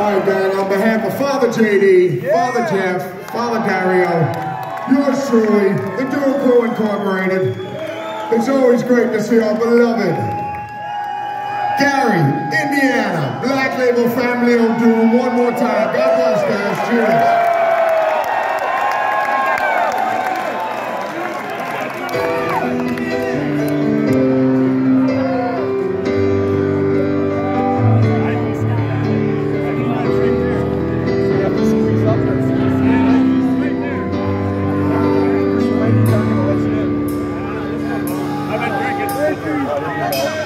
All right, Dan, on behalf of Father JD, yeah. Father Jeff, Father Dario, yours truly, the Doom Crew Incorporated, it's always great to see our beloved Gary, Indiana, Black Label Family on Doom one more time. God bless, guys. Cheers. go.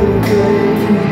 You.